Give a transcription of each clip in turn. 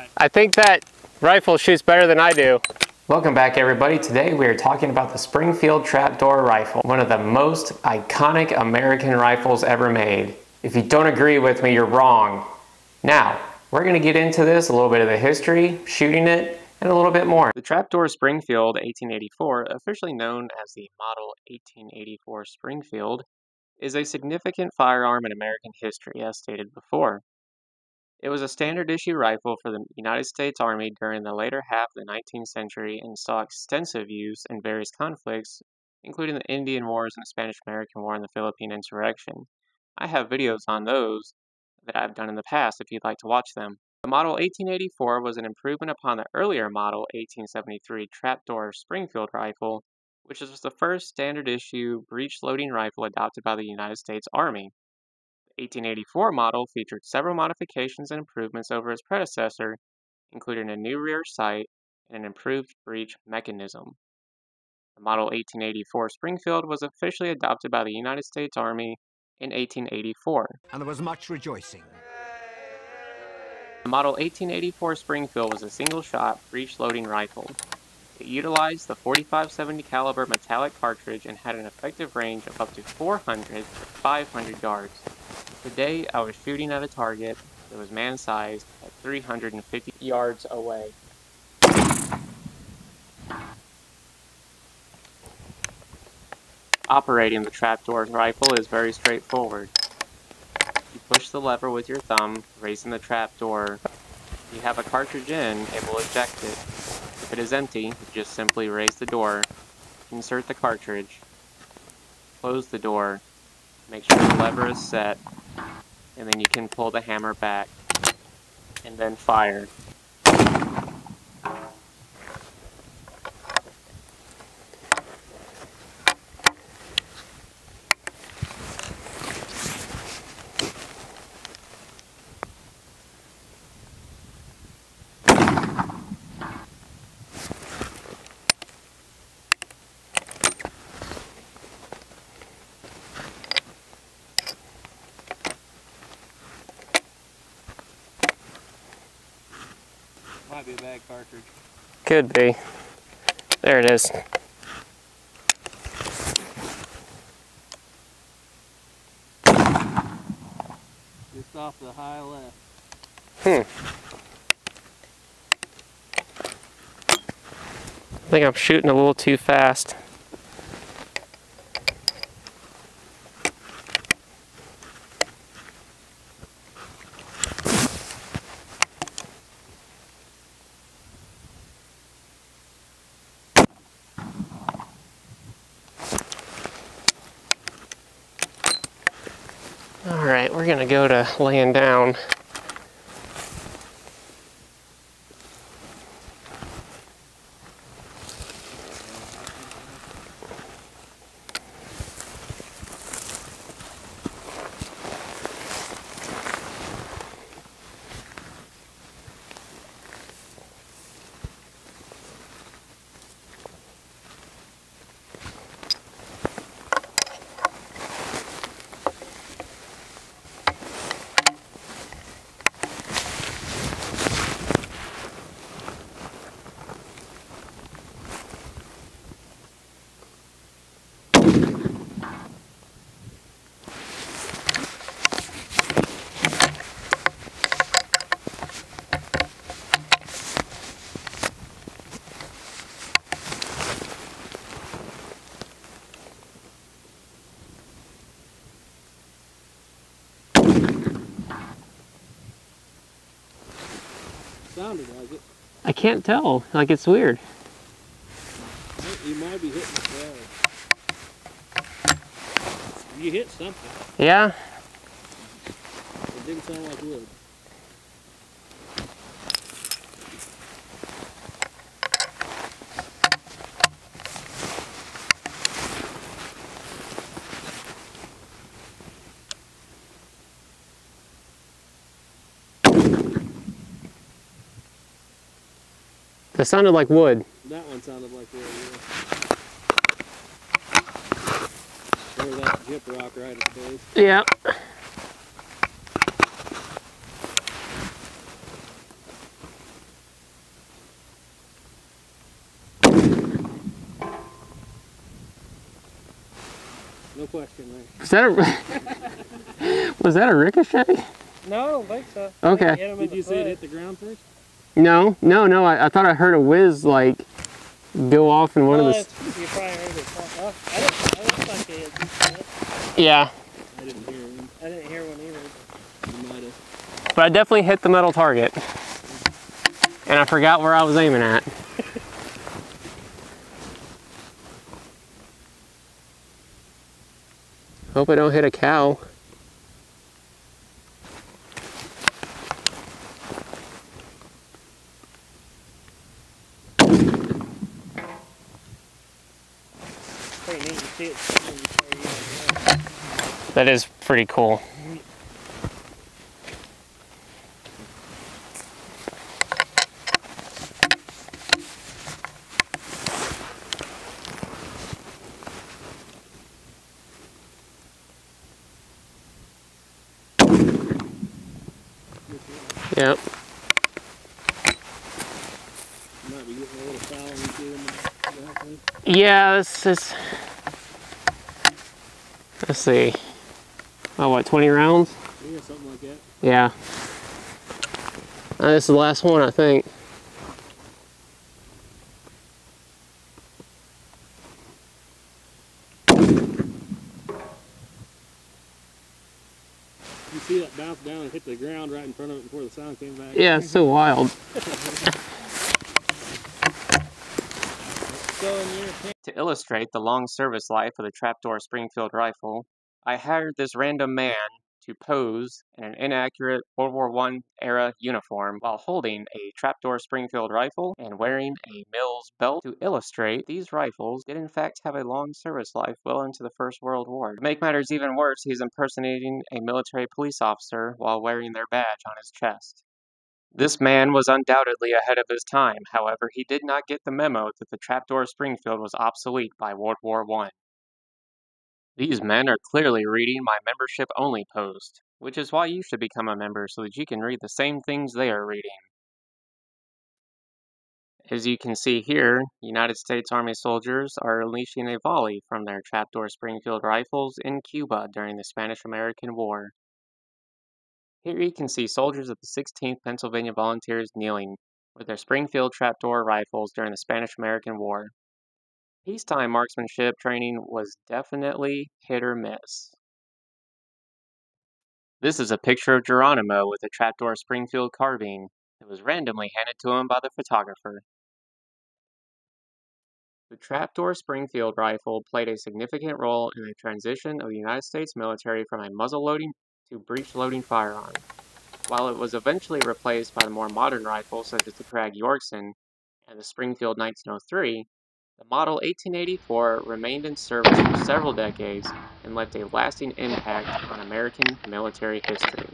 right. I think that rifle shoots better than I do. Welcome back everybody. Today we are talking about the Springfield Trapdoor Rifle, one of the most iconic American rifles ever made. If you don't agree with me, you're wrong. Now, we're going to get into this, a little bit of the history, shooting it, and a little bit more. The Trapdoor Springfield 1884, officially known as the Model 1884 Springfield, is a significant firearm in American history, as stated before. It was a standard issue rifle for the United States Army during the later half of the 19th century and saw extensive use in various conflicts, including the Indian Wars and the Spanish American War and the Philippine Insurrection. I have videos on those that I've done in the past if you'd like to watch them. The Model 1884 was an improvement upon the earlier Model 1873 trapdoor Springfield rifle, which was the first standard issue breech loading rifle adopted by the United States Army. 1884 model featured several modifications and improvements over its predecessor, including a new rear sight and an improved breech mechanism. The Model 1884 Springfield was officially adopted by the United States Army in 1884. And there was much rejoicing. The Model 1884 Springfield was a single-shot breech-loading rifle. It utilized the 45-70 caliber metallic cartridge and had an effective range of up to 400 to 500 yards. Today, I was shooting at a target that was man-sized at 350 yards away. Operating the trapdoor rifle is very straightforward. You push the lever with your thumb, raising the trapdoor. You have a cartridge in, it will eject it. If it is empty, just simply raise the door, insert the cartridge, close the door, make sure the lever is set, and then you can pull the hammer back and then fire. Might be a bad cartridge. Could be. There it is. Just off the high left. Hmm. I think I'm shooting a little too fast. All right, we're gonna go to laying down. Sounded like it. I can't tell. Like it's weird. You might be hitting the. You hit something. Yeah. It didn't sound like wood. That sounded like wood. That one sounded like wood, yeah. That rock right at the base. Yeah. No question there. Is that a, was that a ricochet? No, I don't think so. Okay. Did you say it hit the ground first? No, no, no. I, I thought I heard a whiz like go off in one Well, of the. You probably heard it pop off. I didn't, I didn't think it Yeah, I didn't hear him. I didn't hear one either. You might have. but I definitely hit the metal target, and I forgot where I was aiming at. Hope I don't hit a cow. Pretty neat to see it spinning before you even know. That is pretty cool. Yep. You might be getting a little foul when you see them back then. Yeah, this is. Let's see. Oh, what, 20 rounds? Yeah, something like that. Yeah. Uh, this is the last one, I think. You see that bounce down and hit the ground right in front of it before the sound came back. Yeah, it's so wild. So in your opinion, To illustrate the long service life of the trapdoor Springfield rifle, I hired this random man to pose in an inaccurate World War I era uniform while holding a trapdoor Springfield rifle and wearing a Mills belt to illustrate these rifles did in fact have a long service life well into the First World War. To make matters even worse, he's impersonating a military police officer while wearing their badge on his chest. This man was undoubtedly ahead of his time, however, he did not get the memo that the trapdoor Springfield was obsolete by World War I. These men are clearly reading my membership only post, which is why you should become a member so that you can read the same things they are reading. As you can see here, United States Army soldiers are unleashing a volley from their trapdoor Springfield rifles in Cuba during the Spanish American War. Here you can see soldiers of the 16th Pennsylvania Volunteers kneeling with their Springfield trapdoor rifles during the Spanish American War. Peacetime marksmanship training was definitely hit or miss. This is a picture of Geronimo with a trapdoor Springfield carbine that was randomly handed to him by the photographer. The trapdoor Springfield rifle played a significant role in the transition of the United States military from a muzzle loading to breech loading firearm. While it was eventually replaced by the more modern rifles such as the Krag Jorgensen and the Springfield 1903, the Model 1884 remained in service for several decades and left a lasting impact on American military history.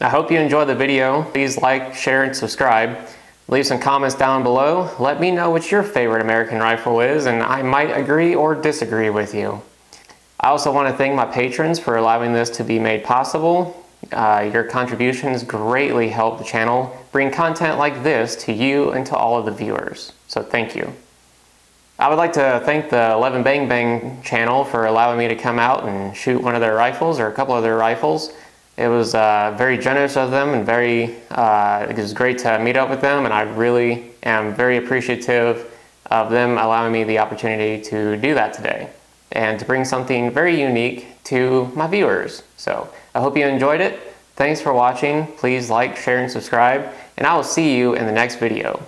I hope you enjoyed the video. Please like, share, and subscribe. Leave some comments down below. Let me know what your favorite American rifle is, and I might agree or disagree with you. I also want to thank my patrons for allowing this to be made possible. Uh, your contributions greatly help the channel bring content like this to you and to all of the viewers. So thank you. I would like to thank the 11 Bang Bang channel for allowing me to come out and shoot one of their rifles or a couple of their rifles. It was uh, very generous of them and very, uh, it was great to meet up with them and I really am very appreciative of them allowing me the opportunity to do that today and to bring something very unique to my viewers. So I hope you enjoyed it. Thanks for watching. Please like, share, and subscribe, and I will see you in the next video.